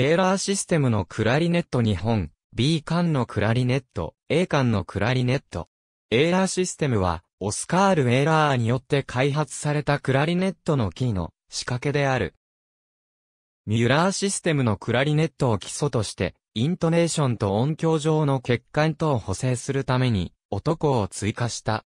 エーラーシステムのクラリネット日本、B 管のクラリネット、A 管のクラリネット。エーラーシステムは、オスカール・エーラーによって開発されたクラリネットのキーの仕掛けである。ミュラーシステムのクラリネットを基礎として、イントネーションと音響上の欠陥等を補正するために、男を追加した。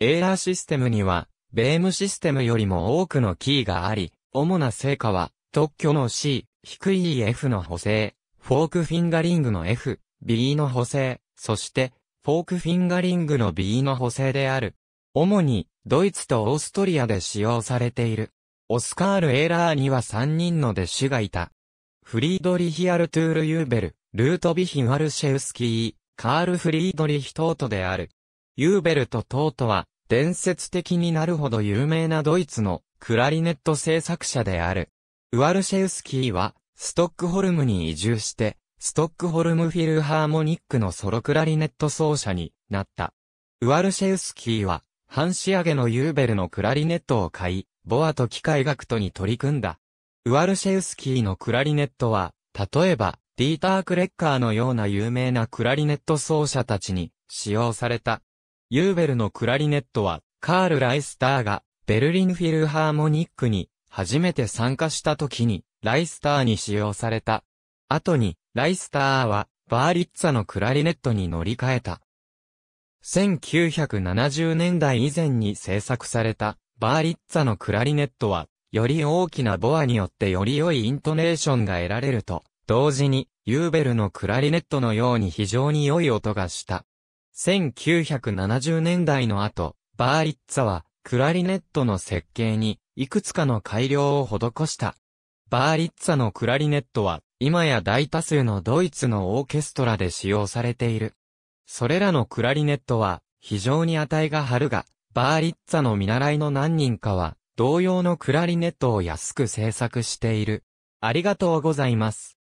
エーラーシステムには、ベームシステムよりも多くのキーがあり、主な成果は、特許の C、低い F の補正、フォークフィンガリングの F、B の補正、そして、フォークフィンガリングの B の補正である。主に、ドイツとオーストリアで使用されている。オスカール・エーラーには3人の弟子がいた。フリードリヒ・アルトゥール・ユーベル、ルートビヒ・ワルシェウスキー、カール・フリードリヒ・トートである。ユーベルとトートは、伝説的になるほど有名なドイツのクラリネット制作者である。ウワルシェウスキーは、ストックホルムに移住して、ストックホルムフィルハーモニックのソロクラリネット奏者になった。ウワルシェウスキーは、ハンシアゲのユーベルのクラリネットを買い、ボアと機械学徒に取り組んだ。ウワルシェウスキーのクラリネットは、例えば、ディーター・クレッカーのような有名なクラリネット奏者たちに使用された。ユーベルのクラリネットは、カール・ライスターが、ベルリンフィルハーモニックに初めて参加した時に、ライスターに使用された。後に、ライスターは、バーリッツァのクラリネットに乗り換えた。1970年代以前に制作された、バーリッツァのクラリネットは、より大きなボアによってより良いイントネーションが得られると、同時に、ユーベルのクラリネットのように非常に良い音がした。1970年代の後、バーリッツァは、クラリネットの設計に、いくつかの改良を施した。バーリッツァのクラリネットは、今や大多数のドイツのオーケストラで使用されている。それらのクラリネットは、非常に値が張るが、バーリッツァの見習いの何人かは、同様のクラリネットを安く製作している。ありがとうございます。